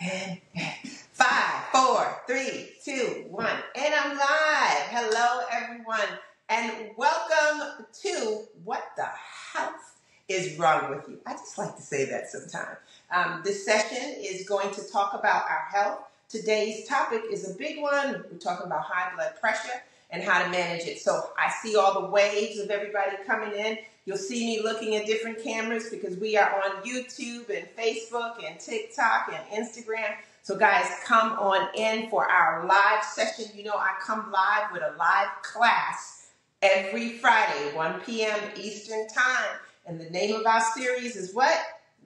And, five, four, three, two, one, and I'm live. Hello, everyone, and welcome to What the Health is Wrong with You. I just like to say that sometimes. Um, this session is going to talk about our health. Today's topic is a big one. We're talking about high blood pressure and how to manage it. So I see all the waves of everybody coming in. You'll see me looking at different cameras because we are on YouTube and Facebook and TikTok and Instagram. So guys, come on in for our live session. You know, I come live with a live class every Friday, 1 p.m. Eastern Time. And the name of our series is what?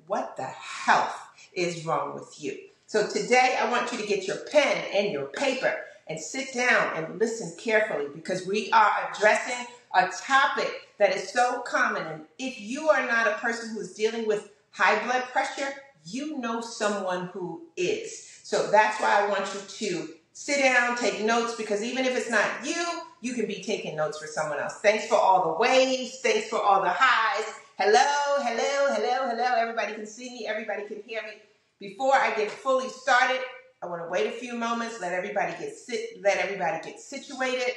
What the health is wrong with you? So today I want you to get your pen and your paper and sit down and listen carefully because we are addressing a topic that is so common. And if you are not a person who is dealing with high blood pressure, you know someone who is. So that's why I want you to sit down, take notes, because even if it's not you, you can be taking notes for someone else. Thanks for all the waves. Thanks for all the highs. Hello, hello, hello, hello. Everybody can see me. Everybody can hear me. Before I get fully started, I want to wait a few moments, let everybody get sit, let everybody get situated,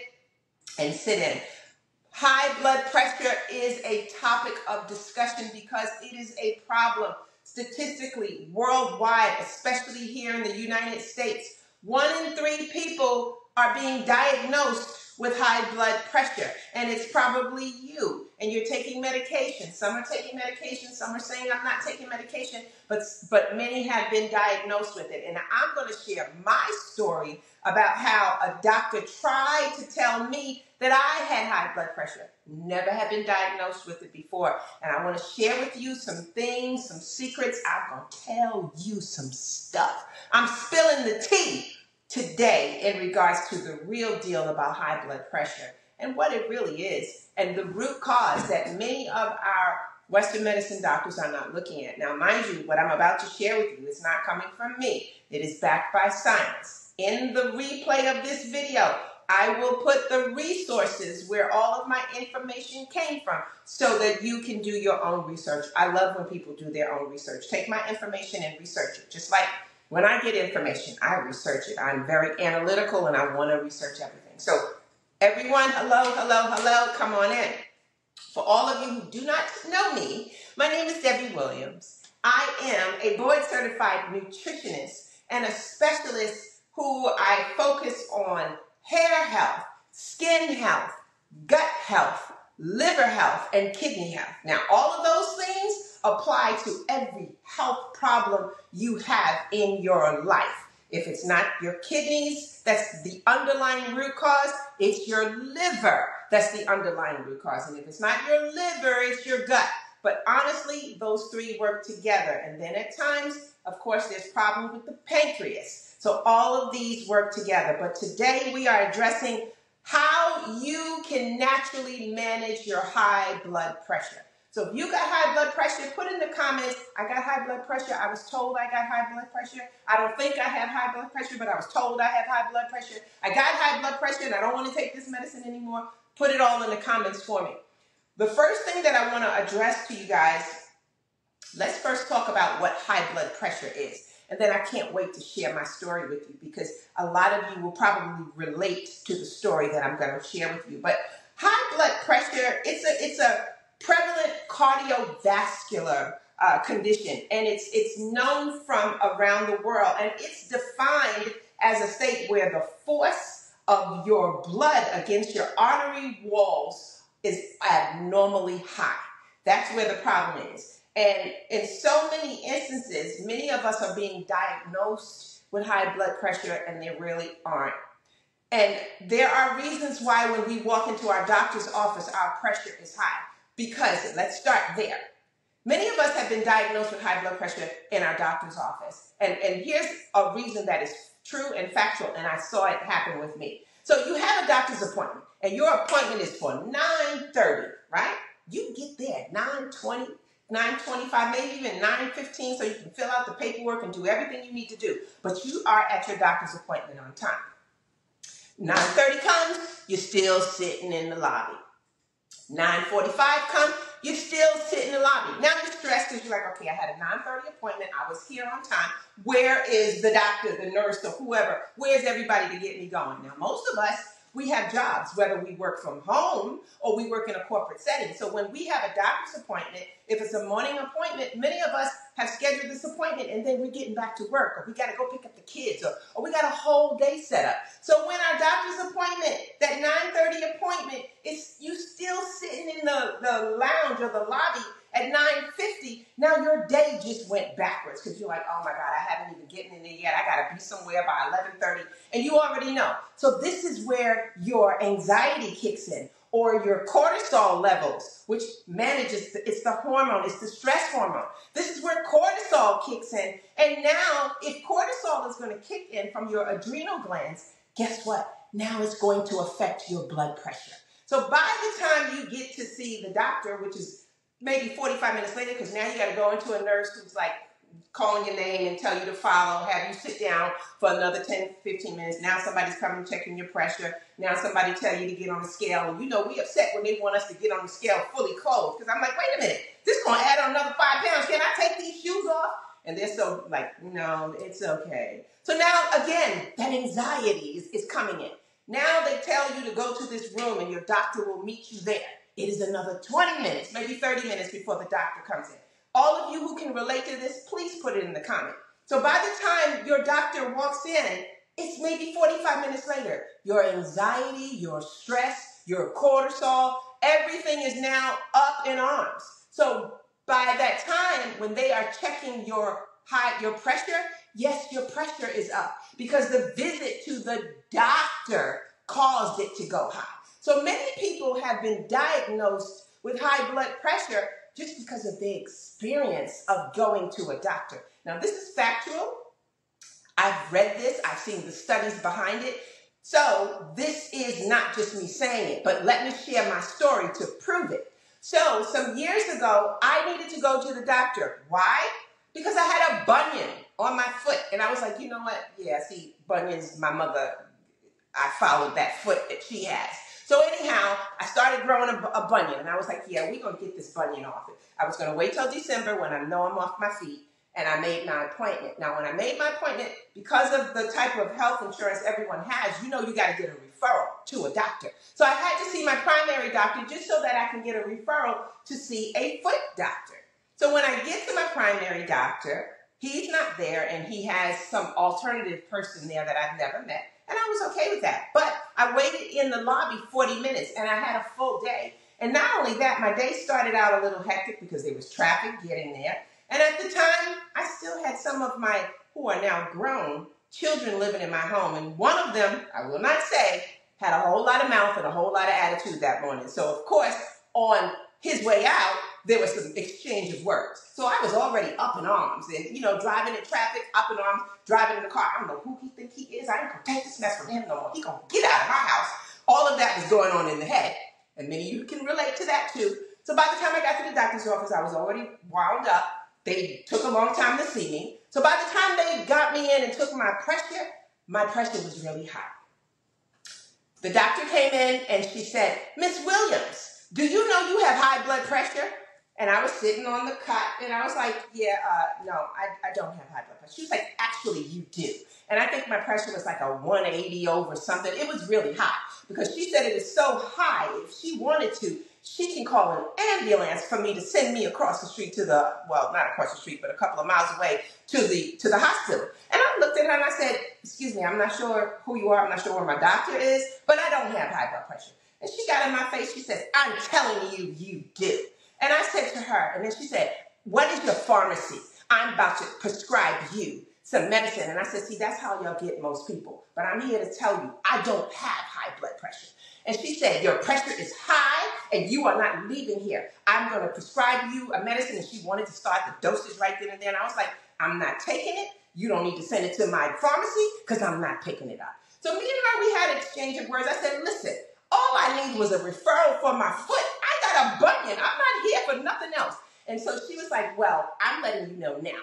and sit in. High blood pressure is a topic of discussion because it is a problem statistically worldwide, especially here in the United States. One in three people are being diagnosed with high blood pressure, and it's probably you. And you're taking medication. Some are taking medication. Some are saying I'm not taking medication, but but many have been diagnosed with it. And I'm going to share my story about how a doctor tried to tell me that I had high blood pressure. Never had been diagnosed with it before. And I want to share with you some things, some secrets. I'm going to tell you some stuff. I'm spilling the tea today in regards to the real deal about high blood pressure and what it really is and the root cause that many of our Western medicine doctors are not looking at. Now, mind you, what I'm about to share with you is not coming from me. It is backed by science. In the replay of this video, I will put the resources where all of my information came from so that you can do your own research. I love when people do their own research. Take my information and research it. Just like when I get information, I research it. I'm very analytical and I want to research everything. So, everyone, hello, hello, hello, come on in. For all of you who do not know me, my name is Debbie Williams. I am a board certified nutritionist and a specialist who I focus on hair health, skin health, gut health, liver health, and kidney health. Now, all of those things apply to every health problem you have in your life. If it's not your kidneys, that's the underlying root cause. It's your liver that's the underlying root cause. And if it's not your liver, it's your gut. But honestly, those three work together. And then at times, of course, there's problems with the pancreas. So all of these work together. But today we are addressing how you can naturally manage your high blood pressure. So if you got high blood pressure, put in the comments, I got high blood pressure. I was told I got high blood pressure. I don't think I have high blood pressure, but I was told I have high blood pressure. I got high blood pressure and I don't want to take this medicine anymore. Put it all in the comments for me. The first thing that I want to address to you guys, let's first talk about what high blood pressure is. And then I can't wait to share my story with you because a lot of you will probably relate to the story that I'm going to share with you. But high blood pressure, it's a it's a prevalent cardiovascular uh, condition, and it's it's known from around the world, and it's defined as a state where the force of your blood against your artery walls is abnormally high. That's where the problem is. And in so many instances, many of us are being diagnosed with high blood pressure and they really aren't. And there are reasons why when we walk into our doctor's office, our pressure is high. Because let's start there. Many of us have been diagnosed with high blood pressure in our doctor's office. And, and here's a reason that is true and factual, and I saw it happen with me. So you have a doctor's appointment, and your appointment is for 9.30, right? You get there at 9.20, 9.25, maybe even 9.15 so you can fill out the paperwork and do everything you need to do. But you are at your doctor's appointment on time. 9.30 comes, you're still sitting in the lobby. 9.45 come, you still sit in the lobby. Now you're stressed because you're like, okay, I had a 9:30 appointment. I was here on time. Where is the doctor, the nurse, or whoever? Where's everybody to get me going? Now, most of us we have jobs, whether we work from home or we work in a corporate setting. So when we have a doctor's appointment, if it's a morning appointment, many of us have scheduled this appointment and then we're getting back to work or we got to go pick up the kids or, or we got a whole day set up. So when our doctor's appointment, that 9.30 appointment, it's you still sitting in the, the lounge or the lobby at 9.50, now your day just went backwards because you're like, oh my God, I haven't even gotten in there yet. I got to be somewhere by 11.30. And you already know. So this is where your anxiety kicks in or your cortisol levels, which manages, it's the hormone, it's the stress hormone. This is where cortisol kicks in. And now, if cortisol is going to kick in from your adrenal glands, guess what? Now it's going to affect your blood pressure. So by the time you get to see the doctor, which is maybe 45 minutes later, because now you got to go into a nurse who's like calling your name and tell you to follow, have you sit down for another 10, 15 minutes. Now somebody's coming checking your pressure. Now somebody tell you to get on the scale. You know, we upset when they want us to get on the scale fully clothed. Because I'm like, wait a minute, this to add on another five pounds. Can I take these shoes off? And they're so like, no, it's okay. So now again, that anxiety is, is coming in. Now they tell you to go to this room and your doctor will meet you there. It is another 20 minutes, maybe 30 minutes before the doctor comes in. All of you who can relate to this, please put it in the comment. So by the time your doctor walks in, it's maybe 45 minutes later. Your anxiety, your stress, your cortisol, everything is now up in arms. So by that time, when they are checking your high, your pressure, yes, your pressure is up because the visit to the doctor caused it to go high. So many people have been diagnosed with high blood pressure just because of the experience of going to a doctor. Now, this is factual. I've read this, I've seen the studies behind it. So, this is not just me saying it, but let me share my story to prove it. So, some years ago, I needed to go to the doctor. Why? Because I had a bunion on my foot. And I was like, you know what? Yeah, see, bunions, my mother, I followed that foot that she has. So anyhow, I started growing a, a bunion, and I was like, yeah, we're gonna get this bunion off. I was gonna wait till December when I know I'm off my feet, and I made my appointment. Now, when I made my appointment, because of the type of health insurance everyone has, you know you got to get a referral to a doctor. So I had to see my primary doctor just so that I can get a referral to see a foot doctor. So when I get to my primary doctor, he's not there, and he has some alternative person there that I've never met. And I was okay with that. But I waited in the lobby 40 minutes and I had a full day. And not only that, my day started out a little hectic because there was traffic getting there. And at the time, I still had some of my, who are now grown, children living in my home. And one of them, I will not say, had a whole lot of mouth and a whole lot of attitude that morning. So, of course, on his way out, there was some exchange of words. So I was already up in arms and, you know, driving in traffic, up in arms, driving in the car. I don't know who he think he is. I ain't gonna take this mess from him no more. He gonna get out of my house. All of that was going on in the head. And many of you can relate to that too. So by the time I got to the doctor's office, I was already wound up. They took a long time to see me. So by the time they got me in and took my pressure, my pressure was really high. The doctor came in and she said, Miss Williams, do you know you have high blood pressure? And I was sitting on the cot and I was like, yeah, uh, no, I, I don't have high blood pressure. She was like, actually, you do. And I think my pressure was like a 180 over something. It was really high because she said it is so high. If she wanted to, she can call an ambulance for me to send me across the street to the, well, not across the street, but a couple of miles away to the, to the hospital. And I looked at her and I said, excuse me, I'm not sure who you are. I'm not sure where my doctor is, but I don't have high blood pressure. And she got in my face. She says, I'm telling you, you do. And I said to her, and then she said, What is your pharmacy? I'm about to prescribe you some medicine. And I said, See, that's how y'all get most people. But I'm here to tell you, I don't have high blood pressure. And she said, Your pressure is high and you are not leaving here. I'm going to prescribe you a medicine. And she wanted to start the dosage right then and there. And I was like, I'm not taking it. You don't need to send it to my pharmacy because I'm not picking it up. So me and her, we had an exchange of words. I said, Listen, all I need was a referral for my foot I got a bunion. I'm not here for nothing else. And so she was like, Well, I'm letting you know now.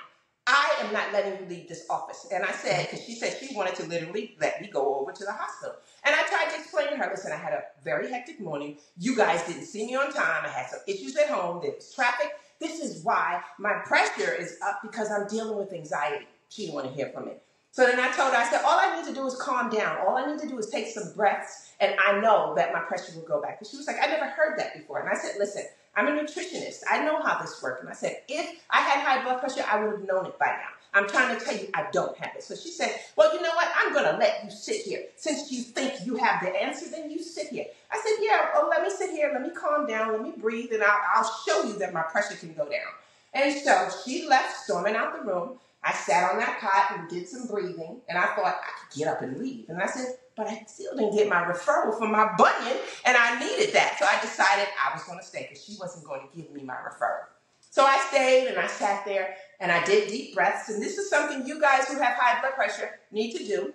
I am not letting you leave this office. And I said, because she said she wanted to literally let me go over to the hospital. And I tried to explain to her, listen, I had a very hectic morning. You guys didn't see me on time. I had some issues at home. There was traffic. This is why my pressure is up because I'm dealing with anxiety. She didn't want to hear from me. So then I told her, I said, all I need to do is calm down. All I need to do is take some breaths, and I know that my pressure will go back. And she was like, I never heard that before. And I said, listen, I'm a nutritionist. I know how this works. And I said, if I had high blood pressure, I would have known it by now. I'm trying to tell you I don't have it. So she said, Well, you know what? I'm going to let you sit here. Since you think you have the answer, then you sit here. I said, Yeah, well, let me sit here. Let me calm down. Let me breathe, and I'll, I'll show you that my pressure can go down. And so she left, storming out the room. I sat on that cot and did some breathing, and I thought I could get up and leave. And I said, but I still didn't get my referral for my bunion, and I needed that. So I decided I was going to stay because she wasn't going to give me my referral. So I stayed and I sat there and I did deep breaths. And this is something you guys who have high blood pressure need to do.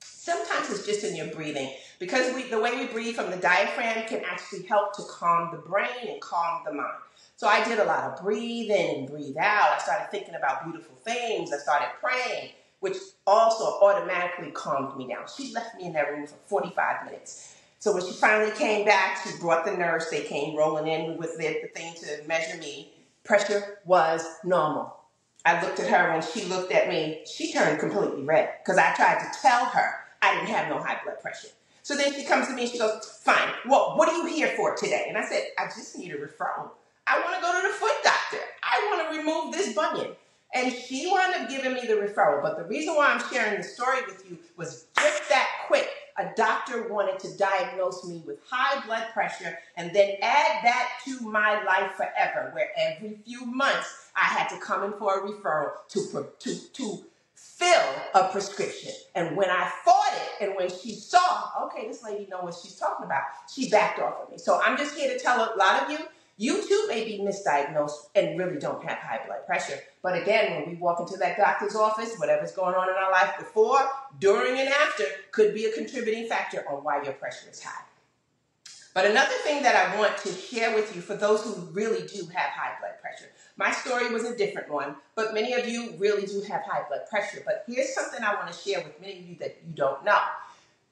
Sometimes it's just in your breathing because we, the way we breathe from the diaphragm can actually help to calm the brain and calm the mind. So I did a lot of breathing and breathe out. I started thinking about beautiful things. I started praying, which also automatically calmed me down. She left me in that room for 45 minutes. So when she finally came back, she brought the nurse. They came rolling in with the, the thing to measure me. Pressure was normal. I looked at her when she looked at me. She turned completely red because I tried to tell her I didn't have no high blood pressure. So then she comes to me and she goes, Fine, well, what are you here for today? And I said, I just need a referral. I want to go to the foot doctor. I want to remove this bunion. And she wound up giving me the referral. But the reason why I'm sharing the story with you was just that quick. A doctor wanted to diagnose me with high blood pressure and then add that to my life forever, where every few months I had to come in for a referral to, to, to fill a prescription. And when I fought it, and when she saw, okay, this lady knows what she's talking about, she backed off of me. So I'm just here to tell a lot of you you too may be misdiagnosed and really don't have high blood pressure. But again, when we walk into that doctor's office, whatever's going on in our life before, during, and after could be a contributing factor on why your pressure is high. But another thing that I want to share with you for those who really do have high blood pressure. My story was a different one, but many of you really do have high blood pressure. But here's something I want to share with many of you that you don't know.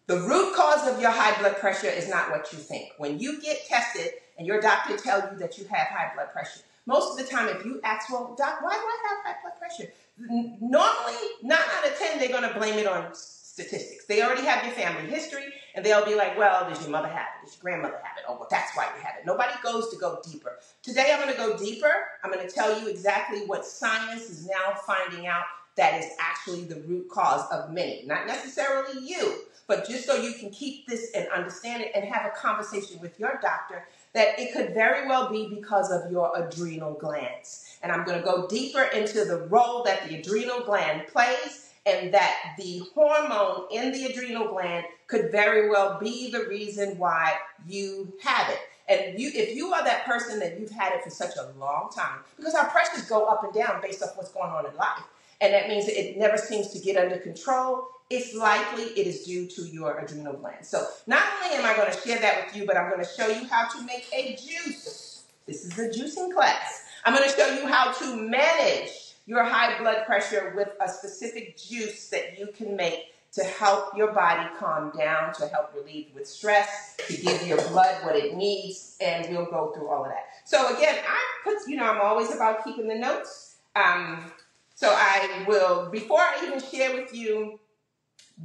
The root cause of your high blood pressure is not what you think. When you get tested, and your doctor tell you that you have high blood pressure. Most of the time, if you ask, well, doc, why do I have high blood pressure? Normally, nine out of 10, they're going to blame it on statistics. They already have your family history, and they'll be like, well, does your mother have it? Does your grandmother have it? Oh, well, that's why you have it. Nobody goes to go deeper. Today, I'm going to go deeper. I'm going to tell you exactly what science is now finding out that is actually the root cause of many. Not necessarily you, but just so you can keep this and understand it and have a conversation with your doctor that it could very well be because of your adrenal glands. And I'm going to go deeper into the role that the adrenal gland plays and that the hormone in the adrenal gland could very well be the reason why you have it. And you, if you are that person that you've had it for such a long time, because our pressures go up and down based off what's going on in life. And that means it never seems to get under control it's likely it is due to your adrenal gland. So not only am I going to share that with you, but I'm going to show you how to make a juice. This is a juicing class. I'm going to show you how to manage your high blood pressure with a specific juice that you can make to help your body calm down, to help relieve with stress, to give your blood what it needs, and we'll go through all of that. So again, I put, you know, I'm always about keeping the notes. Um, so I will, before I even share with you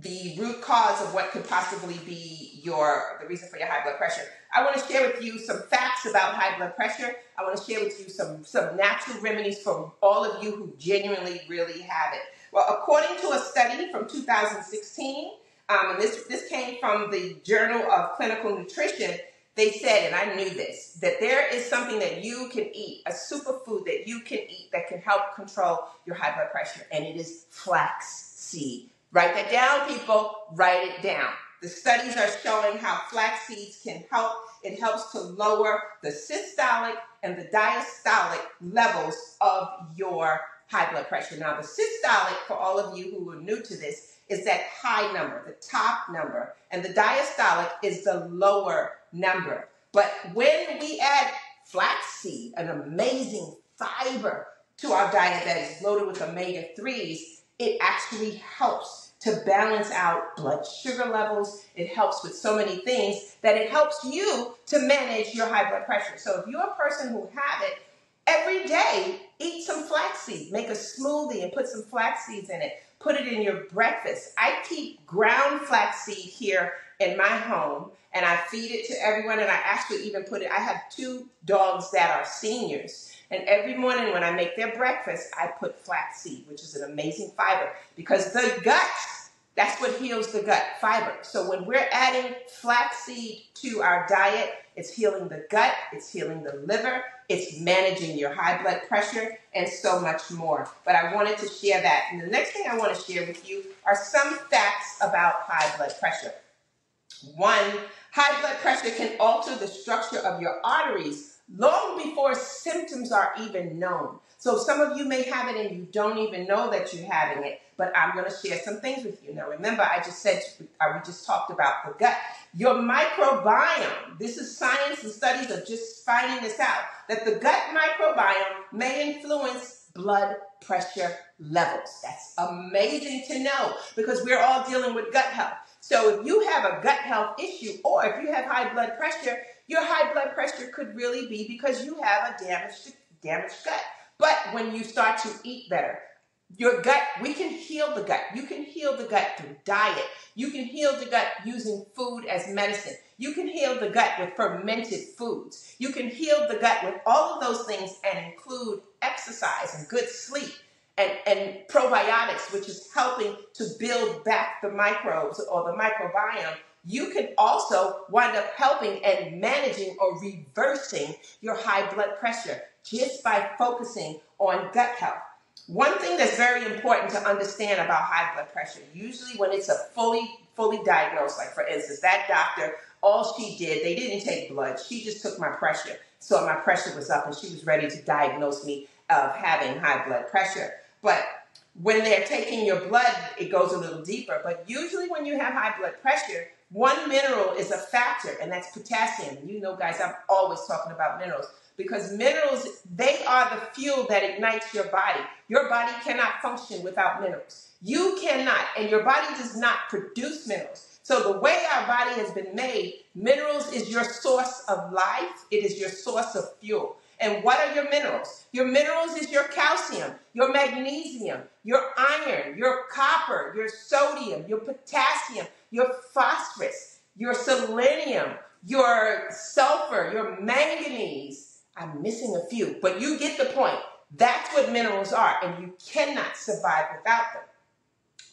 the root cause of what could possibly be your the reason for your high blood pressure. I want to share with you some facts about high blood pressure. I want to share with you some some natural remedies for all of you who genuinely really have it. Well, according to a study from 2016, um, and this this came from the Journal of Clinical Nutrition. They said, and I knew this, that there is something that you can eat, a superfood that you can eat that can help control your high blood pressure, and it is flax seed. Write that down, people. Write it down. The studies are showing how flax seeds can help. It helps to lower the systolic and the diastolic levels of your high blood pressure. Now, the systolic, for all of you who are new to this, is that high number, the top number, and the diastolic is the lower number. But when we add flaxseed, an amazing fiber to our diet that is loaded with omega 3s, it actually helps to balance out blood sugar levels. It helps with so many things that it helps you to manage your high blood pressure. So if you're a person who have it, every day eat some flaxseed. Make a smoothie and put some flax seeds in it. Put it in your breakfast. I keep ground flaxseed here in my home and I feed it to everyone and I actually even put it I have two dogs that are seniors and every morning when I make their breakfast, I put flaxseed, which is an amazing fiber because the gut, that's what heals the gut, fiber. So when we're adding flaxseed to our diet, it's healing the gut, it's healing the liver, it's managing your high blood pressure, and so much more. But I wanted to share that. And the next thing I want to share with you are some facts about high blood pressure. One, high blood pressure can alter the structure of your arteries long before symptoms are even known. So some of you may have it and you don't even know that you're having it, but I'm going to share some things with you. Now remember, I just said, uh, we just talked about the gut. Your microbiome, this is science and studies are just finding this out, that the gut microbiome may influence blood pressure levels. That's amazing to know because we're all dealing with gut health. So if you have a gut health issue or if you have high blood pressure, your high blood pressure could really be because you have a damaged, damaged gut. But when you start to eat better, your gut, we can heal the gut. You can heal the gut through diet. You can heal the gut using food as medicine. You can heal the gut with fermented foods. You can heal the gut with all of those things and include exercise and good sleep and, and probiotics, which is helping to build back the microbes or the microbiome you can also wind up helping and managing or reversing your high blood pressure just by focusing on gut health. One thing that's very important to understand about high blood pressure, usually when it's a fully, fully diagnosed, like for instance, that doctor, all she did, they didn't take blood. She just took my pressure. So my pressure was up and she was ready to diagnose me of having high blood pressure. But when they're taking your blood, it goes a little deeper. But usually when you have high blood pressure, one mineral is a factor, and that's potassium. You know, guys, I'm always talking about minerals because minerals, they are the fuel that ignites your body. Your body cannot function without minerals. You cannot, and your body does not produce minerals. So the way our body has been made, minerals is your source of life. It is your source of fuel. And what are your minerals? Your minerals is your calcium, your magnesium, your iron, your copper, your sodium, your potassium, your phosphorus, your selenium, your sulfur, your manganese. I'm missing a few, but you get the point. That's what minerals are, and you cannot survive without them.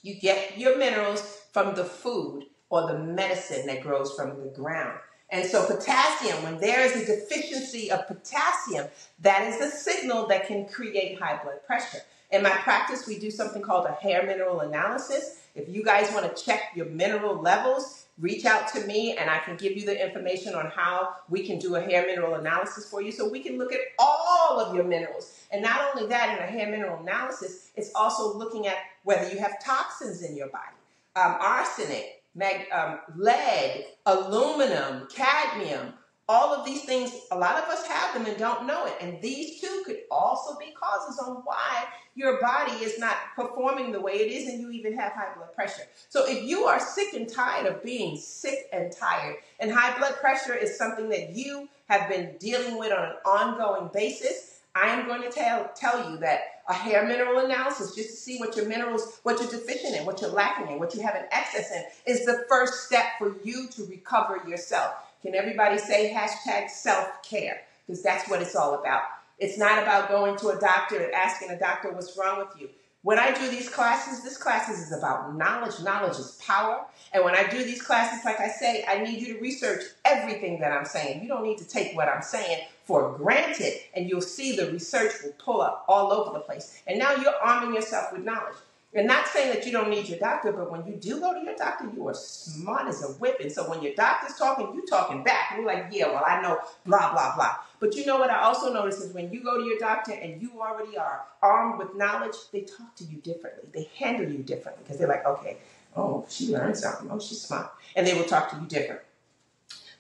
You get your minerals from the food or the medicine that grows from the ground. And so, potassium, when there is a deficiency of potassium, that is a signal that can create high blood pressure. In my practice, we do something called a hair mineral analysis. If you guys want to check your mineral levels, reach out to me and I can give you the information on how we can do a hair mineral analysis for you so we can look at all of your minerals. And not only that, in a hair mineral analysis, it's also looking at whether you have toxins in your body. Um, arsenic, mag, um, lead, aluminum, cadmium, all of these things, a lot of us have them and don't know it. And these too could also be causes on why your body is not performing the way it is and you even have high blood pressure. So if you are sick and tired of being sick and tired, and high blood pressure is something that you have been dealing with on an ongoing basis, I am going to tell, tell you that a hair mineral analysis, just to see what your minerals, what you're deficient in, what you're lacking in, what you have an excess in, is the first step for you to recover yourself. Can everybody say hashtag self care? Because that's what it's all about. It's not about going to a doctor and asking a doctor what's wrong with you. When I do these classes, this classes is about knowledge. Knowledge is power. And when I do these classes, like I say, I need you to research everything that I'm saying. You don't need to take what I'm saying for granted, and you'll see the research will pull up all over the place. And now you're arming yourself with knowledge. And not saying that you don't need your doctor, but when you do go to your doctor, you are smart as a whip. And so when your doctor's talking, you're talking back. And You're like, yeah, well, I know, blah, blah, blah. But you know what I also notice is when you go to your doctor and you already are armed with knowledge, they talk to you differently. They handle you differently because they're like, okay, oh, she learned something. Oh, she's smart. And they will talk to you different.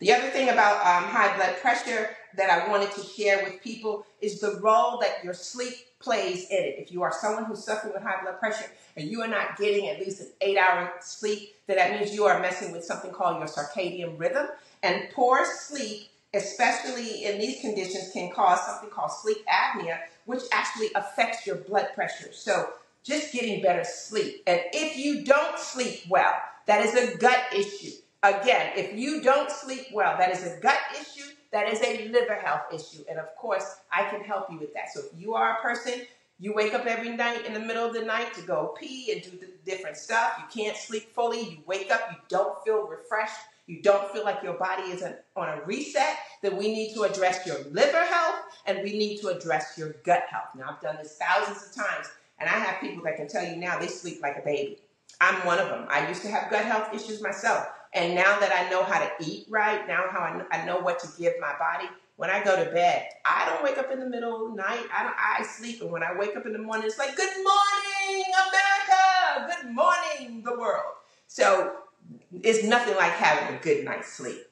The other thing about um, high blood pressure that I wanted to share with people is the role that your sleep plays in it. If you are someone who's suffering with high blood pressure and you are not getting at least an eight hour sleep, then that means you are messing with something called your circadian rhythm. And poor sleep, especially in these conditions, can cause something called sleep apnea, which actually affects your blood pressure. So just getting better sleep. And if you don't sleep well, that is a gut issue. Again, if you don't sleep well, that is a gut issue that is a liver health issue. And of course, I can help you with that. So if you are a person, you wake up every night in the middle of the night to go pee and do the different stuff, you can't sleep fully, you wake up, you don't feel refreshed, you don't feel like your body is on a reset, then we need to address your liver health and we need to address your gut health. Now, I've done this thousands of times, and I have people that can tell you now they sleep like a baby. I'm one of them. I used to have gut health issues myself. And now that I know how to eat right, now how I, I know what to give my body, when I go to bed, I don't wake up in the middle of the night. I don't. I sleep, and when I wake up in the morning, it's like, "Good morning, America! Good morning, the world." So it's nothing like having a good night's sleep.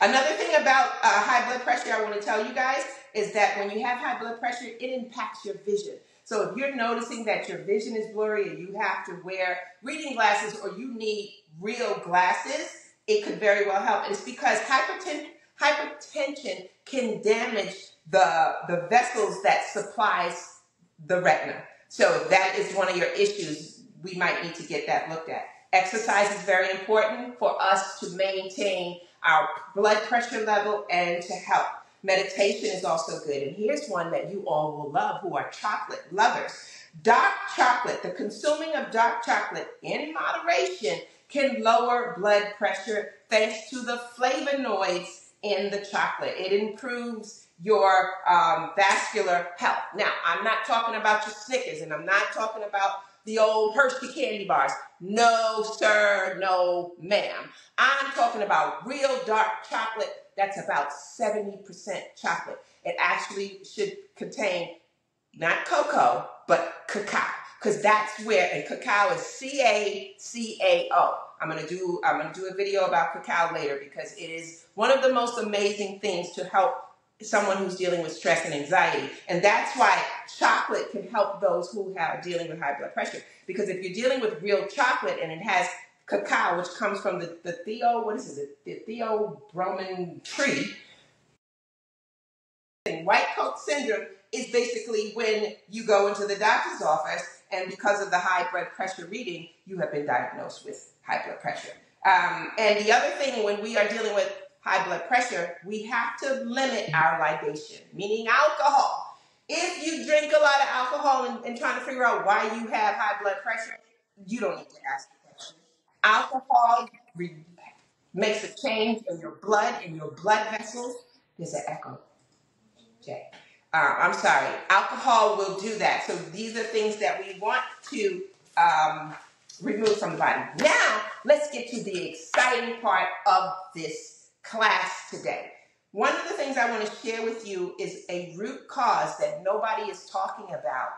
Another thing about uh, high blood pressure, I want to tell you guys is that when you have high blood pressure, it impacts your vision. So if you're noticing that your vision is blurry and you have to wear reading glasses or you need real glasses, it could very well help. And it's because hypertension, can damage the, the vessels that supplies the retina. So that is one of your issues. We might need to get that looked at. Exercise is very important for us to maintain our blood pressure level and to help. Meditation is also good. And here's one that you all will love who are chocolate lovers. Dark chocolate, the consuming of dark chocolate in moderation can lower blood pressure thanks to the flavonoids in the chocolate. It improves your um, vascular health. Now, I'm not talking about your Snickers and I'm not talking about the old Hershey candy bars. No, sir, no, ma'am. I'm talking about real dark chocolate that's about 70% chocolate. It actually should contain not cocoa, but cacao because that's where and cacao is C A C A O. I'm gonna do I'm gonna do a video about cacao later because it is one of the most amazing things to help someone who's dealing with stress and anxiety. And that's why chocolate can help those who are dealing with high blood pressure. Because if you're dealing with real chocolate and it has cacao, which comes from the, the theo, what is it, the, the theobromine tree, And white coat syndrome is basically when you go into the doctor's office and because of the high blood pressure reading, you have been diagnosed with high blood pressure. Um, and the other thing, when we are dealing with high blood pressure, we have to limit our libation, meaning alcohol. If you drink a lot of alcohol and, and trying to figure out why you have high blood pressure, you don't need to ask. Alcohol re- makes a change in your blood, in your blood vessels. There's an echo. Jay. Uh, I'm sorry. Alcohol will do that. So these are things that we want to um, remove from the body. Now, let's get to the exciting part of this class today. One of the things I want to share with you is a root cause that nobody is talking about,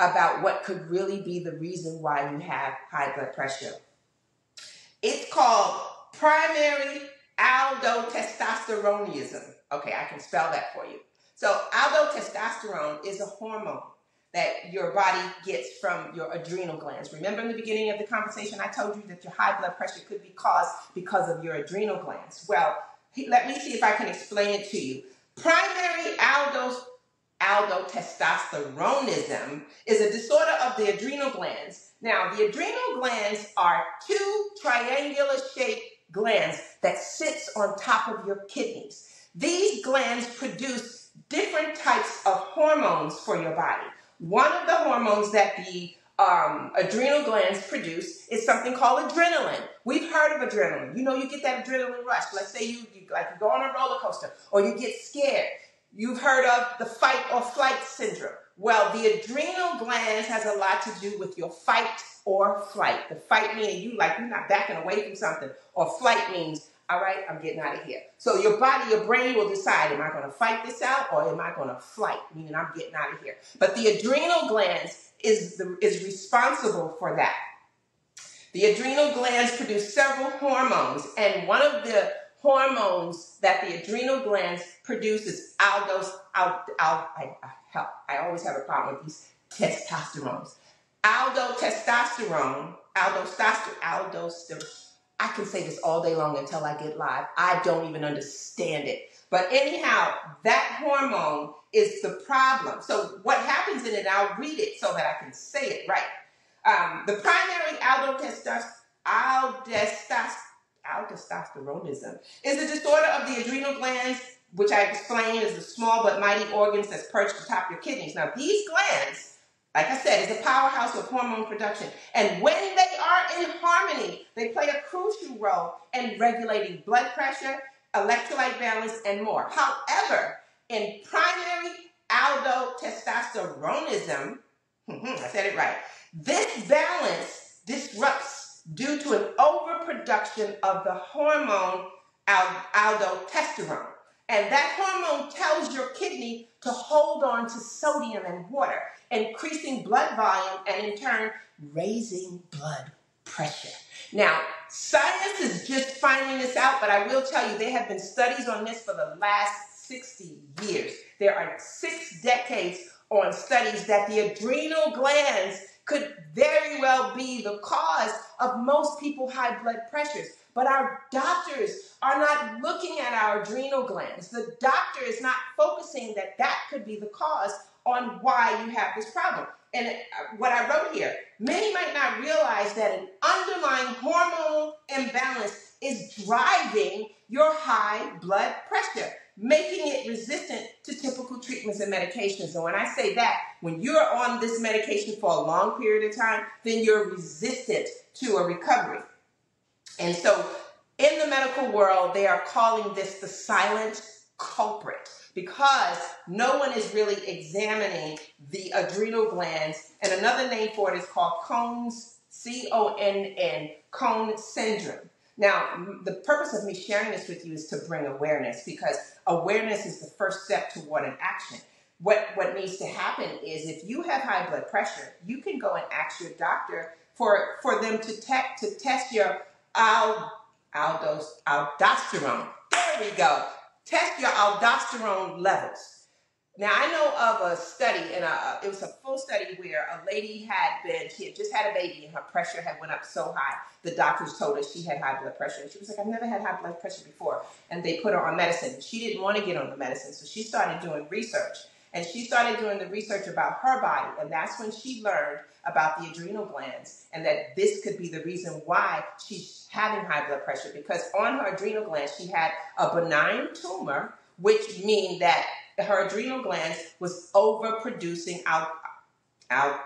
about what could really be the reason why you have high blood pressure. It's called primary aldotestosteronism. Okay, I can spell that for you. So aldotestosterone is a hormone that your body gets from your adrenal glands. Remember in the beginning of the conversation, I told you that your high blood pressure could be caused because of your adrenal glands. Well, let me see if I can explain it to you. Primary aldos, aldotestosteronism is a disorder of the adrenal glands. Now, the adrenal glands are two triangular shaped glands that sits on top of your kidneys. These glands produce different types of hormones for your body. One of the hormones that the um, adrenal glands produce is something called adrenaline. We've heard of adrenaline. You know, you get that adrenaline rush. Let's say you, you like you go on a roller coaster or you get scared. You've heard of the fight or flight syndrome. Well, the adrenal glands has a lot to do with your fight or flight. The fight meaning you like you're not backing away from something, or flight means all right, I'm getting out of here. So your body, your brain will decide, am I going to fight this out or am I going to flight? Meaning I'm getting out of here. But the adrenal glands is, the, is responsible for that. The adrenal glands produce several hormones, and one of the hormones that the adrenal glands produce is aldose, ald, ald, I, I, I always have a problem with these testosterones. Aldotestosterone, aldosterone, aldosterone. I can say this all day long until I get live. I don't even understand it. But anyhow, that hormone is the problem. So what happens in it, I'll read it so that I can say it right. Um, the primary aldotestosterone, aldosteronism is a disorder of the adrenal glands, which I explained is the small but mighty organs that's perched atop your kidneys. Now, these glands, like I said, is a powerhouse of hormone production. And when they are in harmony, they play a crucial role in regulating blood pressure, electrolyte balance, and more. However, in primary aldotestosteronism, I said it right, this balance disrupts due to an overproduction of the hormone aldosterone. And that hormone tells your kidney to hold on to sodium and water, increasing blood volume and in turn raising blood pressure. Now, science is just finding this out, but I will tell you there have been studies on this for the last 60 years. There are six decades on studies that the adrenal glands could very well be the cause of most people high blood pressures. But our doctors are not looking at our adrenal glands. The doctor is not focusing that that could be the cause on why you have this problem. And uh, what I wrote here, many might not realize that an underlying hormonal imbalance is driving your high blood pressure making it resistant to typical treatments and medications. And when I say that, when you're on this medication for a long period of time, then you're resistant to a recovery. And so in the medical world, they are calling this the silent culprit because no one is really examining the adrenal glands. And another name for it is called Conn's, C O N N, Cone syndrome. Now, the purpose of me sharing this with you is to bring awareness because awareness is the first step toward an action. What, what needs to happen is if you have high blood pressure, you can go and ask your doctor for, for them to, te- to test your al, aldos, aldosterone. There we go. Test your aldosterone levels. Now I know of a study, and uh, it was a full study where a lady had been, she had just had a baby, and her pressure had went up so high. The doctors told her she had high blood pressure, and she was like, "I've never had high blood pressure before." And they put her on medicine. She didn't want to get on the medicine, so she started doing research, and she started doing the research about her body, and that's when she learned about the adrenal glands, and that this could be the reason why she's having high blood pressure because on her adrenal glands she had a benign tumor, which means that her adrenal glands was overproducing out, out,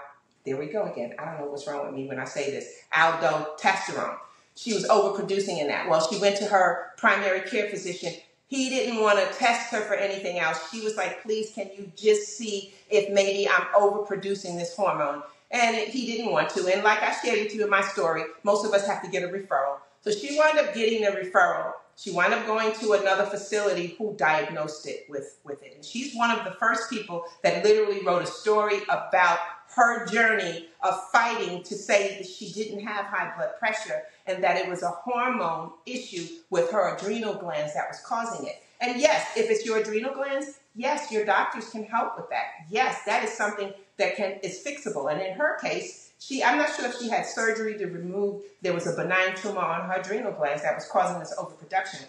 there we go again. I don't know what's wrong with me when I say this, aldosterone. She was overproducing in that. Well, she went to her primary care physician. He didn't want to test her for anything else. She was like, please, can you just see if maybe I'm overproducing this hormone? And he didn't want to. And like I shared with you in my story, most of us have to get a referral. So she wound up getting a referral she wound up going to another facility who diagnosed it with, with it. And she's one of the first people that literally wrote a story about her journey of fighting to say that she didn't have high blood pressure and that it was a hormone issue with her adrenal glands that was causing it. And yes, if it's your adrenal glands, yes, your doctors can help with that. Yes, that is something that can is fixable. And in her case, she, I'm not sure if she had surgery to remove, there was a benign tumor on her adrenal glands that was causing this overproduction.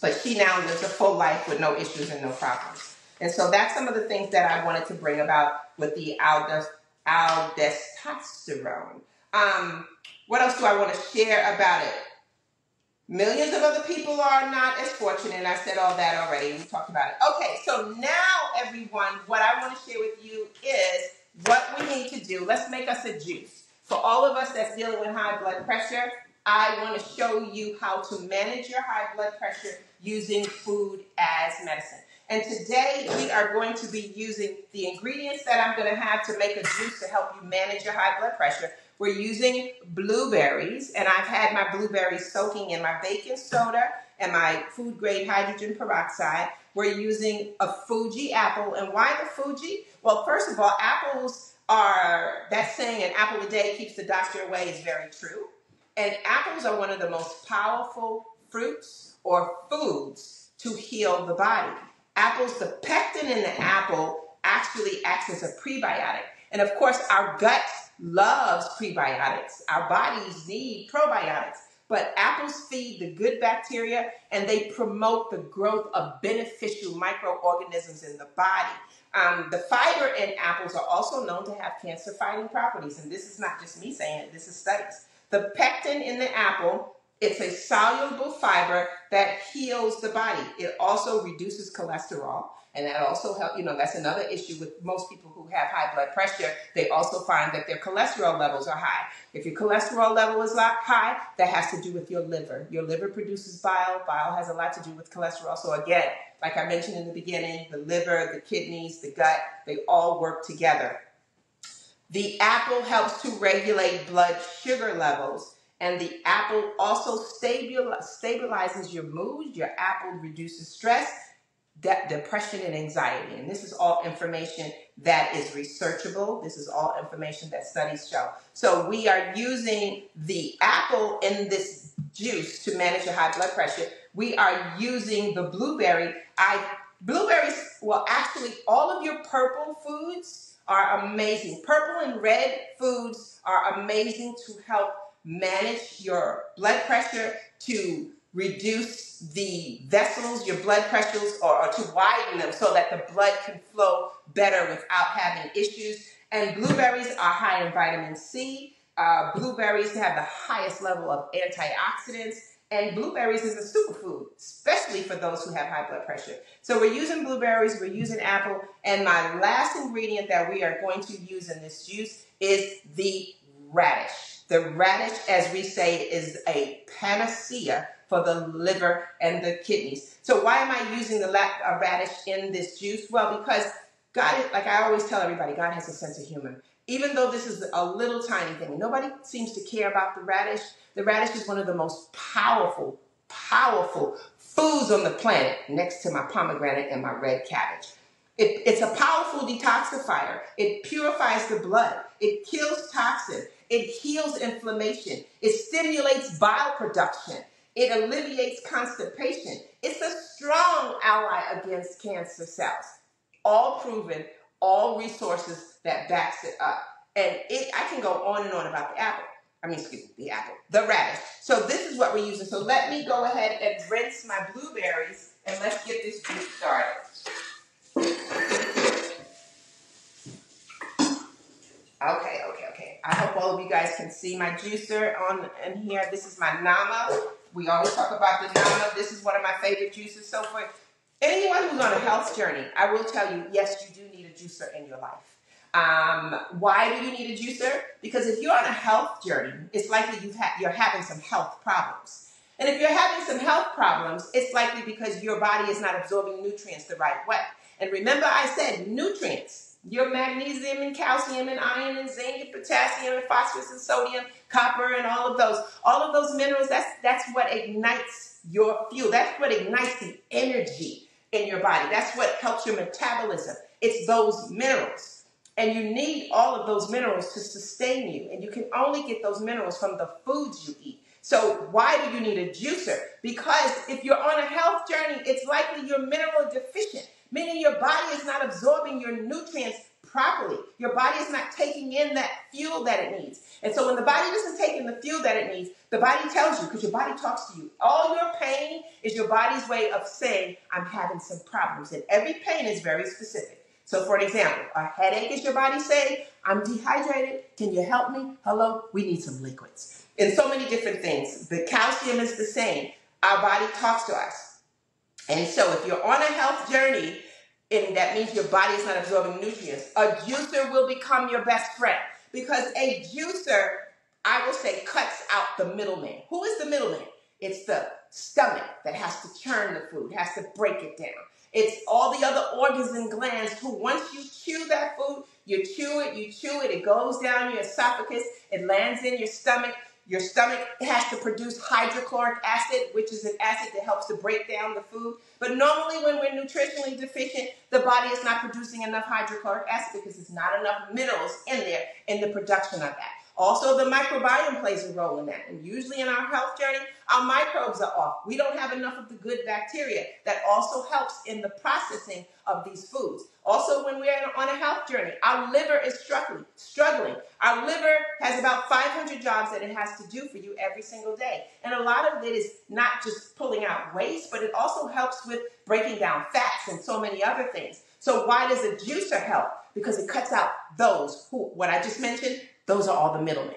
But she now lives a full life with no issues and no problems. And so that's some of the things that I wanted to bring about with the aldosterone. Um, what else do I want to share about it? Millions of other people are not as fortunate. And I said all that already. We talked about it. Okay, so now, everyone, what I want to share with you is what we need to do, let's make us a juice. For all of us that's dealing with high blood pressure, I want to show you how to manage your high blood pressure using food as medicine. And today we are going to be using the ingredients that I'm going to have to make a juice to help you manage your high blood pressure. We're using blueberries, and I've had my blueberries soaking in my baking soda and my food grade hydrogen peroxide. We're using a Fuji apple. And why the Fuji? Well, first of all, apples are, that saying, an apple a day keeps the doctor away is very true. And apples are one of the most powerful fruits or foods to heal the body. Apples, the pectin in the apple actually acts as a prebiotic. And of course, our gut loves prebiotics. Our bodies need probiotics. But apples feed the good bacteria and they promote the growth of beneficial microorganisms in the body. Um, the fiber in apples are also known to have cancer fighting properties. And this is not just me saying it, this is studies. The pectin in the apple it's a soluble fiber that heals the body. It also reduces cholesterol. And that also help, you know, that's another issue with most people who have high blood pressure. They also find that their cholesterol levels are high. If your cholesterol level is high, that has to do with your liver. Your liver produces bile. Bile has a lot to do with cholesterol. So again, like I mentioned in the beginning, the liver, the kidneys, the gut, they all work together. The apple helps to regulate blood sugar levels. And the apple also stabilizes your mood. Your apple reduces stress de- depression and anxiety. And this is all information that is researchable. This is all information that studies show. So we are using the apple in this juice to manage your high blood pressure. We are using the blueberry. I blueberries, well, actually, all of your purple foods are amazing. Purple and red foods are amazing to help manage your blood pressure, to reduce the vessels, your blood pressures, or, or, to widen them so that the blood can flow better without having issues. And blueberries are high in vitamin C. Uh, blueberries have the highest level of antioxidants. And blueberries is a superfood, especially for those who have high blood pressure. So we're using blueberries, we're using apple, and my last ingredient that we are going to use in this juice is the radish. The radish, as we say, is a panacea for the liver and the kidneys. So why am I using the uh, radish in this juice? Well, because God, like I always tell everybody, God has a sense of humor. Even though this is a little tiny thing, nobody seems to care about the radish. The radish is one of the most powerful, powerful foods on the planet next to my pomegranate and my red cabbage. It, it's a powerful detoxifier. It purifies the blood. It kills toxin. It heals inflammation. It stimulates bile production. It alleviates constipation. It's a strong ally against cancer cells. All proven, all resources that backs it up. And it, I can go on and on about the apple. I mean, excuse me, the apple, the radish. So this is what we're using. So let me go ahead and rinse my blueberries and let's get this juice started. Okay, okay, okay. I hope all of you guys can see my juicer on in here. This is my Nama. We always talk about the Nama. This is one of my favorite juices. So for anyone who's on a health journey, I will tell you, yes, you do need a juicer in your life. Um, why do you need a juicer? Because if you're on a health journey, it's likely you've ha- you're having some health problems. And if you're having some health problems, it's likely because your body is not absorbing nutrients the right way. And remember, I said nutrients your magnesium and calcium and iron and zinc and potassium and phosphorus and sodium, copper and all of those. All of those minerals, that's that's what ignites your fuel. That's what ignites the energy in your body. That's what helps your metabolism. It's those minerals. And you need all of those minerals to sustain you. And you can only get those minerals from the foods you eat. So why do you need a juicer? Because if you're on a health journey, it's likely you're mineral deficient meaning your body is not absorbing your nutrients properly. Your body is not taking in that fuel that it needs. And so when the body doesn't take in the fuel that it needs, the body tells you, because your body talks to you. All your pain is your body's way of saying, I'm having some problems. And every pain is very specific. So for an example, a headache is your body saying, I'm dehydrated. Can you help me? Hello? We need some liquids. And so many different things. The calcium is the same. Our body talks to us. And so if you're on a health journey, and that means your body is not absorbing nutrients, a juicer will become your best friend because a juicer, I will say, cuts out the middleman. Who is the middleman? It's the stomach that has to churn the food, has to break it down. It's all the other organs and glands who, once you chew that food, you chew it, you chew it, it goes down your esophagus, it lands in your stomach, your stomach has to produce hydrochloric acid, which is an acid that helps to break down the food. But normally, when we're nutritionally deficient, the body is not producing enough hydrochloric acid because there's not enough minerals in there in the production of that. Also, the microbiome plays a role in that. And usually in our health journey, our microbes are off. We don't have enough of the good bacteria that also helps in the processing of these foods. Also, when we're on a health journey, our liver is struggling. Struggling. Our liver has about 500 jobs that it has to do for you every single day, and a lot of it is not just pulling out waste, but it also helps with breaking down fats and so many other things. So, why does a juicer help? Because it cuts out those who, what I just mentioned, those are all the middlemen.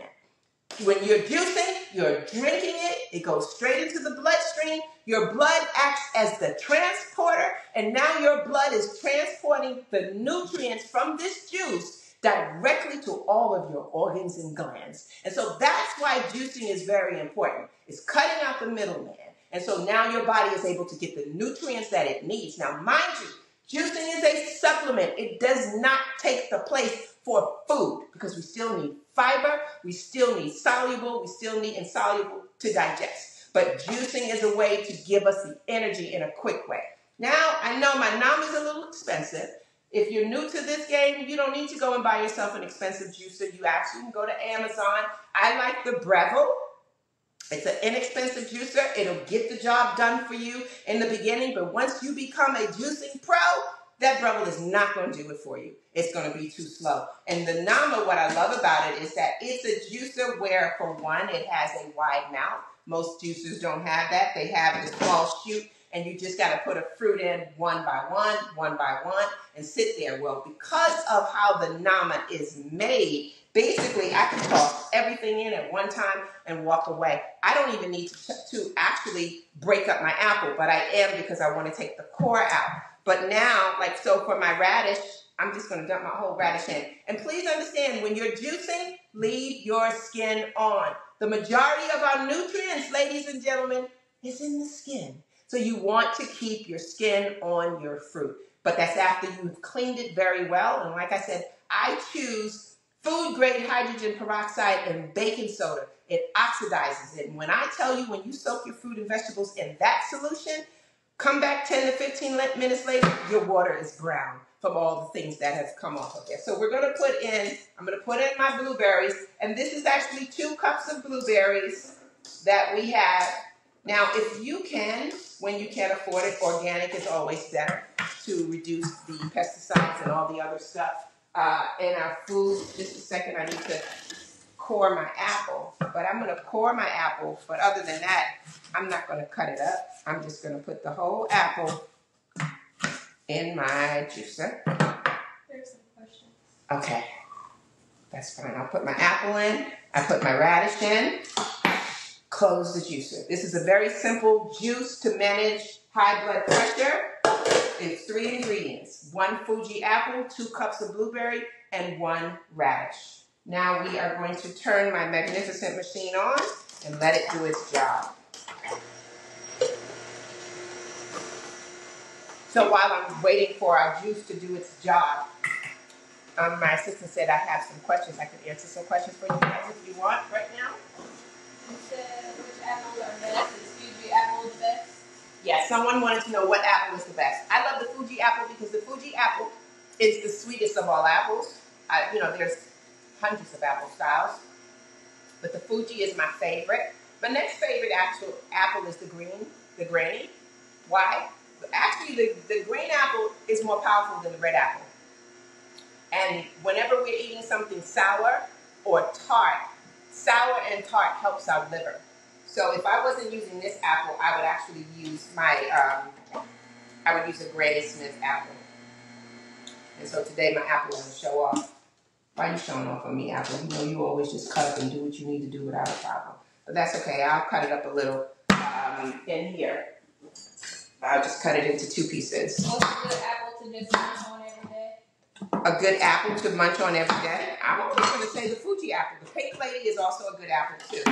When you're juicing, you're drinking it, it goes straight into the bloodstream. Your blood acts as the transporter, and now your blood is transporting the nutrients from this juice directly to all of your organs and glands. And so that's why juicing is very important. It's cutting out the middleman. And so now your body is able to get the nutrients that it needs. Now, mind you, juicing is a supplement. It does not take the place for food because we still need fiber, we still need soluble, we still need insoluble to digest. But juicing is a way to give us the energy in a quick way. Now, I know my NAMA is a little expensive. If you're new to this game, you don't need to go and buy yourself an expensive juicer. You actually can go to Amazon. I like the Breville. It's an inexpensive juicer. It'll get the job done for you in the beginning, but once you become a juicing pro, that Breville is not going to do it for you. It's going to be too slow. And the Nama, what I love about it is that it's a juicer where, for one, it has a wide mouth. Most juicers don't have that. They have this small chute, and you just got to put a fruit in one by one, one by one, and sit there. Well, because of how the Nama is made, basically I can toss everything in at one time and walk away. I don't even need to, to actually break up my apple, but I am because I want to take the core out. But now, like, so for my radish, I'm just gonna dump my whole radish in. And please understand, when you're juicing, leave your skin on. The majority of our nutrients, ladies and gentlemen, is in the skin. So you want to keep your skin on your fruit. But that's after you've cleaned it very well. And like I said, I choose food grade hydrogen peroxide and baking soda. It oxidizes it. And when I tell you, when you soak your fruit and vegetables in that solution, Come back 10 to 15 minutes later, your water is brown from all the things that have come off of there. So we're going to put in, I'm going to put in my blueberries, and this is actually two cups of blueberries that we have. Now, if you can, when you can't afford it, organic is always better to reduce the pesticides and all the other stuff uh, in our food. Just a second, I need to core my apple, but I'm going to core my apple, but other than that, I'm not going to cut it up. I'm just going to put the whole apple in my juicer. There's some questions. Okay. That's fine. I'll put my apple in. I put my radish in. Close the juicer. This is a very simple juice to manage high blood pressure. It's three ingredients. One Fuji apple, two cups of blueberry, and one radish. Now we are going to turn my magnificent machine on and let it do its job. So while I'm waiting for our juice to do its job, um, my assistant said I have some questions. I could answer some questions for you guys if you want right now. You said which apples are best? Is Fuji apple the best? Yeah, someone wanted to know what apple is the best. I love the Fuji apple because the Fuji apple is the sweetest of all apples. I, you know, there's hundreds of apple styles, but the Fuji is my favorite. My next favorite actual apple is the green, the granny. Why? actually the, the green apple is more powerful than the red apple. And whenever we're eating something sour or tart, sour and tart helps our liver. So if I wasn't using this apple, I would actually use my, um, I would use a Granny Smith apple. And so today my apple to show off. Why you showing off on me, Apple? You know you always just cut up and do what you need to do without a problem. But that's okay. I'll cut it up a little um, in here. I'll just cut it into two pieces. What's a good apple to just munch on every day? A good apple to munch on every day. I'm always going to say the Fuji apple. The pink lady is also a good apple too.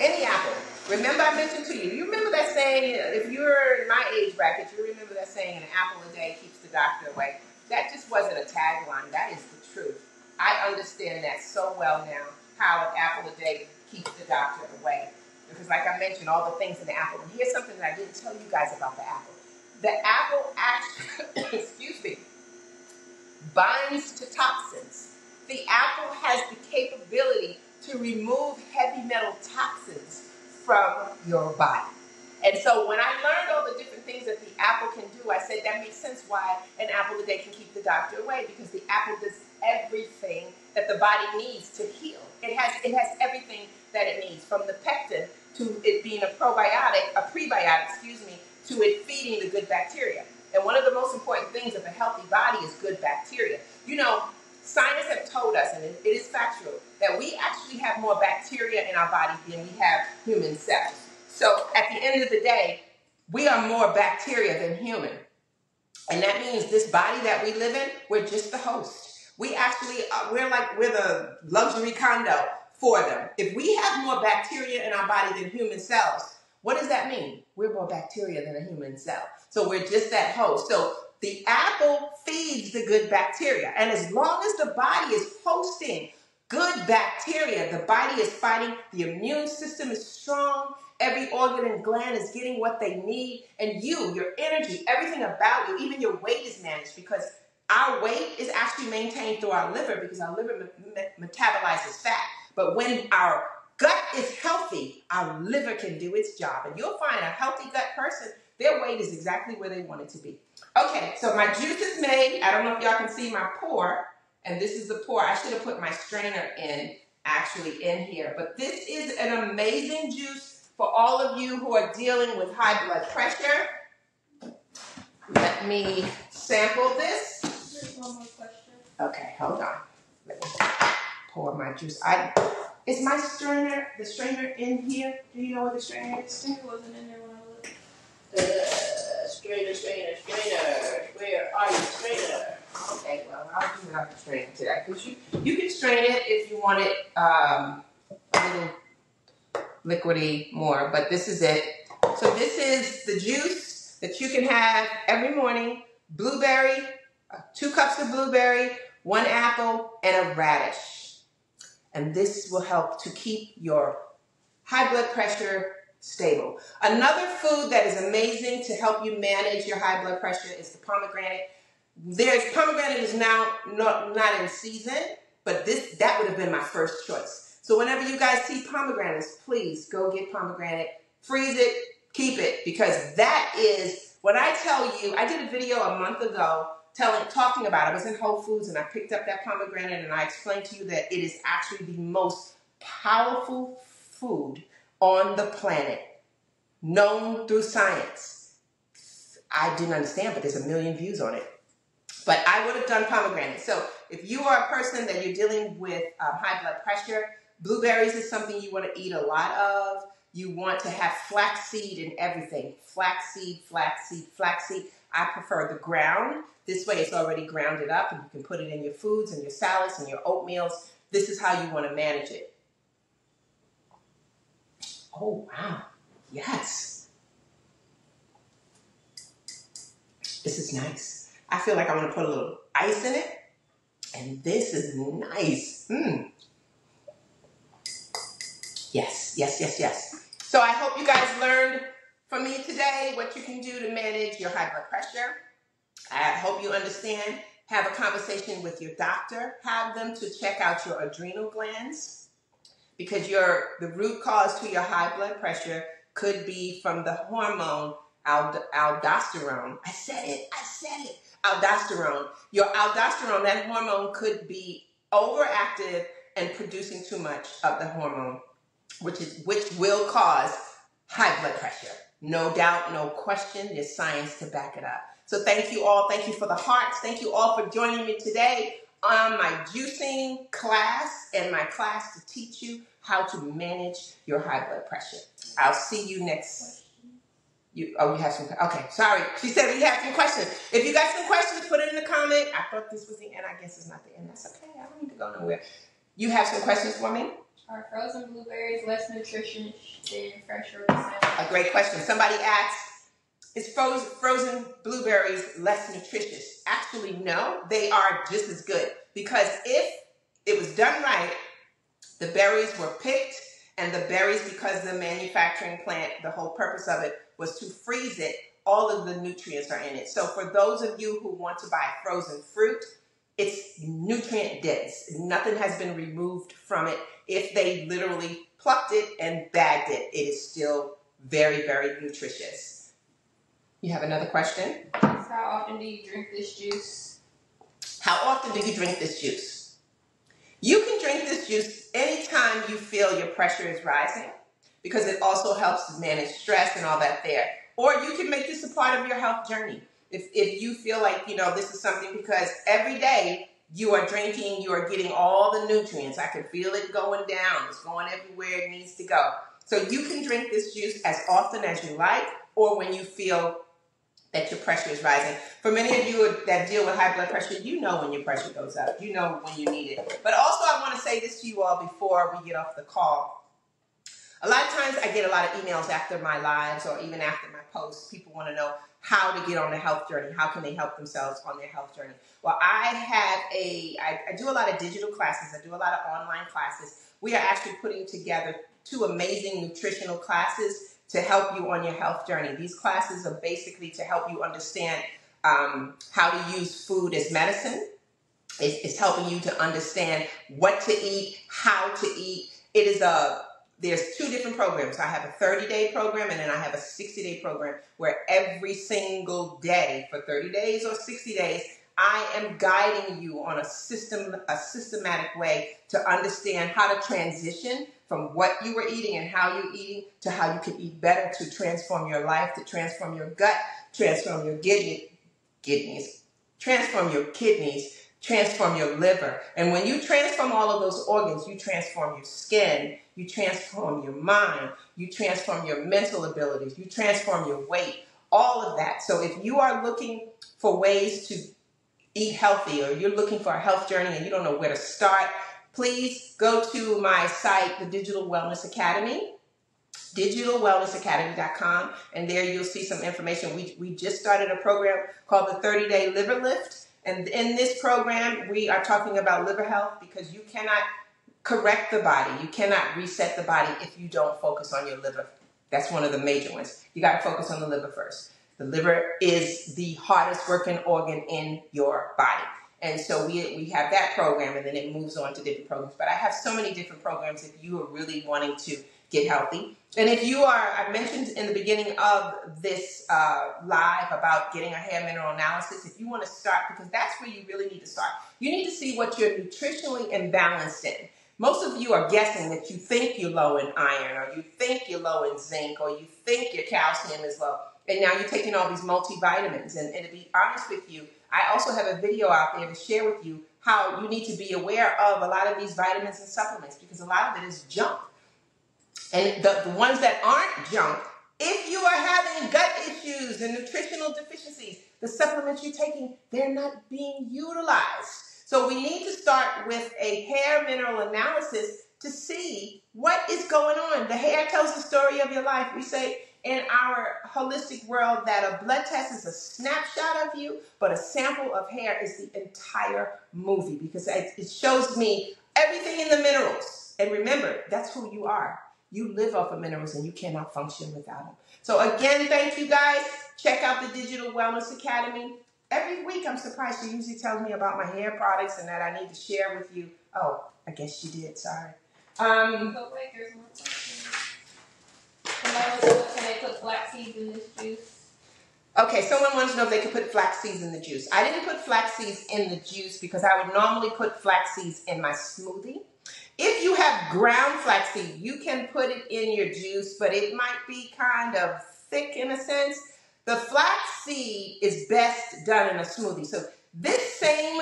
Any apple. Remember I mentioned to you, you remember that saying, if you're in my age bracket, you remember that saying, an apple a day keeps the doctor away. That just wasn't a tagline. That is the truth. I understand that so well now, how an apple a day keeps the doctor away because like I mentioned, all the things in the apple. And here's something that I didn't tell you guys about the apple. The apple actually, excuse me, binds to toxins the apple has the capability to remove heavy metal toxins from your body. And so when I learned all the different things that the apple can do, I said that makes sense why an apple a day can keep the doctor away because the apple does everything that the body needs to heal. It has it has everything that it needs, from the pectin to it being a probiotic, a prebiotic, excuse me, to it feeding the good bacteria. And one of the most important things of a healthy body is good bacteria. You know, scientists have told us, and it is factual, that we actually have more bacteria in our body than we have human cells. So at the end of the day, we are more bacteria than human. And that means this body that we live in, we're just the host. We actually, uh, we're like, we're the luxury condo for them. If we have more bacteria in our body than human cells, what does that mean? We're more bacteria than a human cell. So we're just that host. So the apple feeds the good bacteria. And as long as the body is hosting good bacteria, the body is fighting, the immune system is strong, every organ and gland is getting what they need, and you, your energy, everything about you, even your weight is managed because our weight is actually maintained through our liver because our liver me- me- metabolizes fat. But when our gut is healthy, our liver can do its job. And you'll find a healthy gut person, their weight is exactly where they want it to be. Okay, so my juice is made. I don't know if y'all can see my pour. And this is the pour. I should have put my strainer in actually in here. But this is an amazing juice for all of you who are dealing with high blood pressure. Let me sample this. There's one more question. Okay, hold on. Let me pour my juice. I is my strainer the strainer in here? Do you know where the strainer I is? think it wasn't in there when I looked. Uh, strainer, strainer, strainer. Where are you, strainer? Okay, well I'll do without the strainer today because you you can strain it if you want it um, a little liquidy more, but this is it. So this is the juice that you can have every morning. Blueberry, two cups of blueberry, one apple, and a radish. And this will help to keep your high blood pressure stable. Another food that is amazing to help you manage your high blood pressure is the pomegranate. There's pomegranate is now not, not in season, but this that would have been my first choice. So whenever you guys see pomegranates, please go get pomegranate, freeze it, keep it, because that is what I tell you, I did a video a month ago telling talking about it. I was in Whole Foods and I picked up that pomegranate and I explained to you that it is actually the most powerful food on the planet, known through science. I didn't understand, but there's a million views on it. But I would have done pomegranate. So if you are a person that you're dealing with um, high blood pressure, blueberries is something you want to eat a lot of. You want to have flaxseed in everything. Flaxseed, flaxseed, flaxseed. I prefer the ground. This way it's already grounded up and you can put it in your foods and your salads and your oatmeals. This is how you want to manage it. Oh, wow. Yes. This is nice. I feel like I want to put a little ice in it. And this is nice. Mm. Yes, yes, yes, yes. So I hope you guys learned from me today what you can do to manage your high blood pressure. I hope you understand. Have a conversation with your doctor. Have them to check out your adrenal glands because your the root cause to your high blood pressure could be from the hormone ald- aldosterone. I said it. I said it. Aldosterone. Your aldosterone, that hormone could be overactive and producing too much of the hormone, which is which will cause high blood pressure. No doubt, no question. There's science to back it up. So thank you all. Thank you for the hearts. Thank you all for joining me today on my juicing class and my class to teach you how to manage your high blood pressure. I'll see you next. You oh you have some okay sorry she said we have some questions. If you got some questions, put it in the comment. I thought this was the end. I guess it's not the end. That's okay. I don't need to go nowhere. You have some questions for me? Are frozen blueberries less nutritious than fresh or? A great question. Somebody asked, is frozen, frozen blueberries less nutritious? Actually, no. They are just as good because if it was done right, the berries were picked, and the berries, because the manufacturing plant, the whole purpose of it was to freeze it, all of the nutrients are in it. So for those of you who want to buy frozen fruit, it's nutrient dense. Nothing has been removed from it. If they literally plucked it and bagged it, it is still very, very nutritious. You have another question? How often do you drink this juice? How often do you drink this juice? You can drink this juice anytime you feel your pressure is rising because it also helps to manage stress and all that there. Or you can make this a part of your health journey. If, if you feel like, you know, this is something because every day you are drinking, you are getting all the nutrients. I can feel it going down. It's going everywhere it needs to go. So you can drink this juice as often as you like or when you feel that your pressure is rising. For many of you that deal with high blood pressure, you know when your pressure goes up. You know when you need it. But also, I want to say this to you all before we get off the call. A lot of times, I get a lot of emails after my lives or even after my posts. People want to know how to get on the health journey. How can they help themselves on their health journey? Well, I have a, I, I do a lot of digital classes. I do a lot of online classes. We are actually putting together two amazing nutritional classes to help you on your health journey. These classes are basically to help you understand um, how to use food as medicine. It's, it's helping you to understand what to eat, how to eat. It is a there's two different programs. I have a 30 day program and then I have a 60 day program where every single day for 30 days or 60 days, I am guiding you on a system, a systematic way to understand how to transition from what you were eating and how you're eating to how you can eat better to transform your life, to transform your gut, transform your kidney, kidneys, transform your kidneys, transform your liver. And when you transform all of those organs, you transform your skin, you transform your mind, you transform your mental abilities, you transform your weight, all of that. So if you are looking for ways to eat healthy or you're looking for a health journey and you don't know where to start, please go to my site, the Digital Wellness Academy, digitalwellnessacademy.com, and there you'll see some information. We, we just started a program called the 30 Day Liver Lift. And in this program, we are talking about liver health because you cannot correct the body, you cannot reset the body if you don't focus on your liver. That's one of the major ones. You got to focus on the liver first. The liver is the hardest working organ in your body. And so we, we have that program and then it moves on to different programs. But I have so many different programs if you are really wanting to get healthy. And if you are, I mentioned in the beginning of this uh, live about getting a hair mineral analysis, if you want to start, because that's where you really need to start, you need to see what you're nutritionally imbalanced in. Most of you are guessing that you think you're low in iron, or you think you're low in zinc, or you think your calcium is low, and now you're taking all these multivitamins. And, and to be honest with you, I also have a video out there to share with you how you need to be aware of a lot of these vitamins and supplements because a lot of it is junk. And the, the ones that aren't junk, if you are having gut issues and nutritional deficiencies, the supplements you're taking, they're not being utilized. So we need to start with a hair mineral analysis to see what is going on. The hair tells the story of your life. We say in our holistic world that a blood test is a snapshot of you, but a sample of hair is the entire movie because it shows me everything in the minerals. And remember, that's who you are. You live off of minerals and you cannot function without them. So again, thank you guys. Check out the Digital Wellness Academy. Every week, I'm surprised she usually tells me about my hair products and that I need to share with you. Oh, I guess she did. Sorry. Um, But wait, there's more. They put flax seeds in juice? Okay, someone wants to know if they could put flax seeds in the juice. I didn't put flax seeds in the juice because I would normally put flax seeds in my smoothie. If you have ground flax seed, you can put it in your juice, but it might be kind of thick in a sense. The flax seed is best done in a smoothie. So this same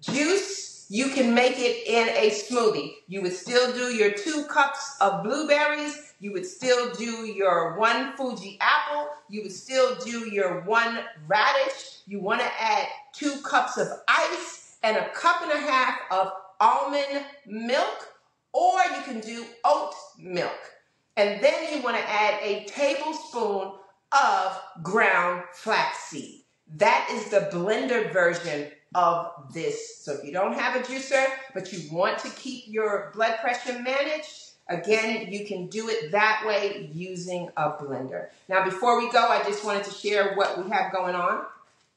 juice, you can make it in a smoothie. You would still do your two cups of blueberries you would still do your one Fuji apple. You would still do your one radish. You want to add two cups of ice and a cup and a half of almond milk, or you can do oat milk. And then you want to add a tablespoon of ground flaxseed. That is the blender version of this. So if you don't have a juicer, but you want to keep your blood pressure managed, Again, you can do it that way using a blender. Now, before we go, I just wanted to share what we have going on.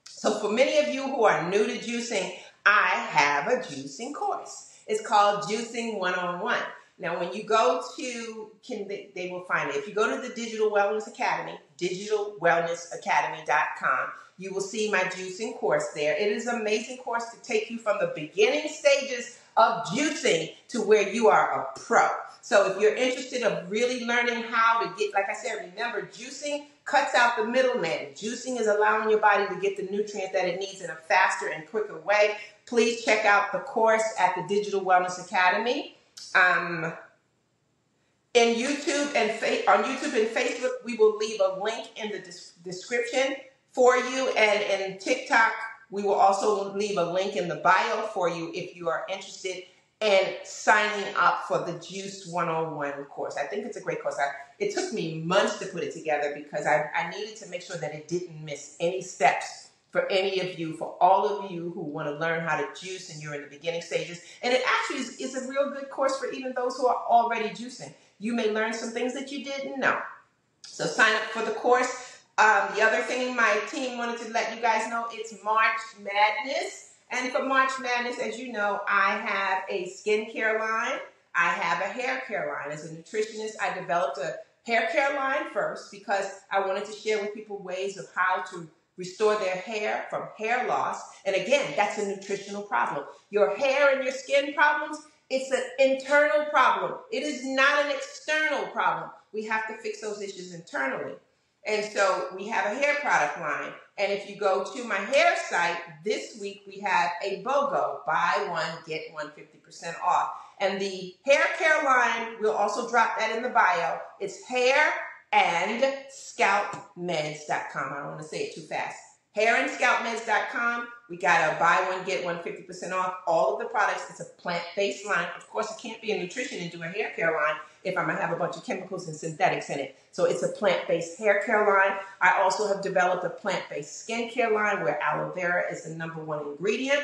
So for many of you who are new to juicing, I have a juicing course. It's called Juicing One on One. Now, when you go to, can they, they will find it. If you go to the Digital Wellness Academy, digitalwellnessacademy.com, you will see my juicing course there. It is an amazing course to take you from the beginning stages of juicing to where you are a pro. So if you're interested of really learning how to get, like I said, remember juicing cuts out the middleman. Juicing is allowing your body to get the nutrients that it needs in a faster and quicker way. Please check out the course at the Digital Wellness Academy. Um, in YouTube and on YouTube and Facebook, we will leave a link in the des- description for you, and in TikTok, we will also leave a link in the bio for you if you are interested in signing up for the Juice 101 course. I think it's a great course. I, it took me months to put it together because I, I needed to make sure that it didn't miss any steps for any of you, for all of you who want to learn how to juice and you're in the beginning stages. And it actually is, is a real good course for even those who are already juicing. You may learn some things that you didn't know. So sign up for the course. Um, the other thing my team wanted to let you guys know, it's March Madness. And for March Madness, as you know, I have a skincare line. I have a hair care line. As a nutritionist, I developed a hair care line first because I wanted to share with people ways of how to restore their hair from hair loss. And again, that's a nutritional problem. Your hair and your skin problems, it's an internal problem. It is not an external problem. We have to fix those issues internally. And so we have a hair product line. And if you go to my hair site, this week we have a BOGO, buy one, get one 50% off. And the hair care line, we'll also drop that in the bio. It's hair and scalpmeds.com. I don't want to say it too fast. Hair and scalpmeds.com. We got a buy one, get one 50% off. All of the products, it's a plant based line. Of course, it can't be a nutrition and do a hair care line if I'm gonna have a bunch of chemicals and synthetics in it. So it's a plant-based hair care line. I also have developed a plant-based skincare line where aloe vera is the number one ingredient.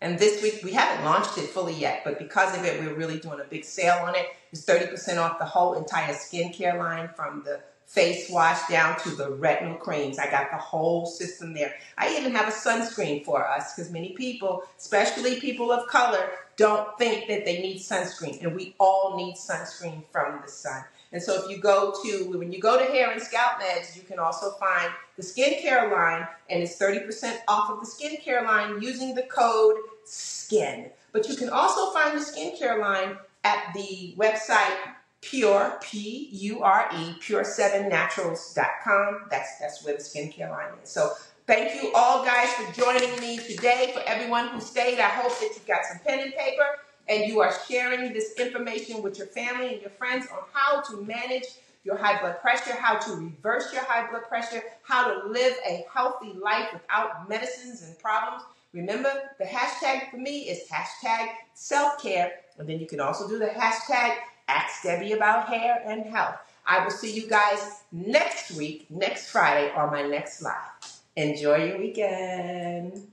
And this week, we haven't launched it fully yet, but because of it, we're really doing a big sale on it. It's 30% off the whole entire skincare line from the face wash down to the retinal creams. I got the whole system there. I even have a sunscreen for us because many people, especially people of color, don't think that they need sunscreen. And we all need sunscreen from the sun. And so if you go to, when you go to Hair and Scalp Meds, you can also find the skincare line, and it's 30% off of the skincare line using the code SKIN. But you can also find the skincare line at the website Pure, P U R E, pure7naturals.com. That's, that's where the skincare line is. So thank you all guys for joining me today. For everyone who stayed, I hope that you got some pen and paper and you are sharing this information with your family and your friends on how to manage your high blood pressure, how to reverse your high blood pressure, how to live a healthy life without medicines and problems. Remember, the hashtag for me is hashtag self care. And then you can also do the hashtag Ask Debbie about hair and health. I will see you guys next week, next Friday, on my next live. Enjoy your weekend.